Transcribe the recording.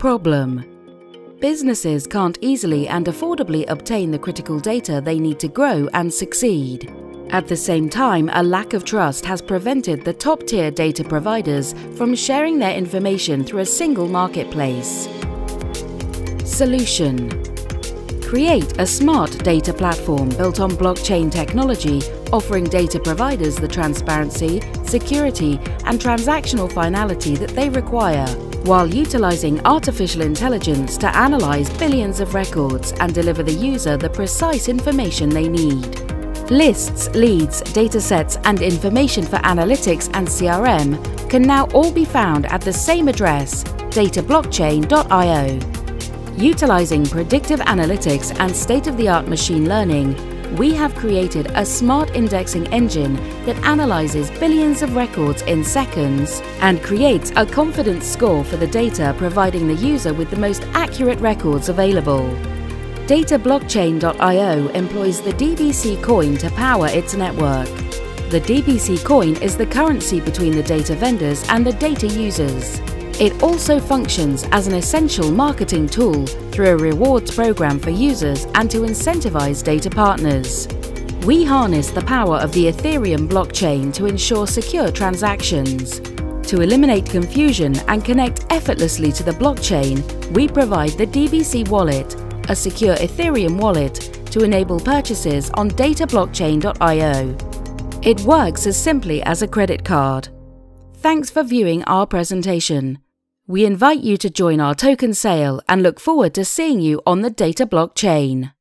problem. Businesses can't easily and affordably obtain the critical data they need to grow and succeed. At the same time, a lack of trust has prevented the top tier data providers from sharing their information through a single marketplace. Solution Create a smart data platform built on blockchain technology, offering data providers the transparency, security, and transactional finality that they require, while utilizing artificial intelligence to analyze billions of records and deliver the user the precise information they need. Lists, leads, datasets, and information for analytics and CRM can now all be found at the same address, datablockchain.io. Utilizing predictive analytics and state-of-the-art machine learning, we have created a smart indexing engine that analyzes billions of records in seconds and creates a confidence score for the data providing the user with the most accurate records available. DataBlockchain.io employs the DBC coin to power its network. The DBC coin is the currency between the data vendors and the data users. It also functions as an essential marketing tool through a rewards program for users and to incentivize data partners. We harness the power of the Ethereum blockchain to ensure secure transactions. To eliminate confusion and connect effortlessly to the blockchain, we provide the DBC Wallet, a secure Ethereum wallet to enable purchases on datablockchain.io. It works as simply as a credit card. Thanks for viewing our presentation. We invite you to join our token sale and look forward to seeing you on the data blockchain.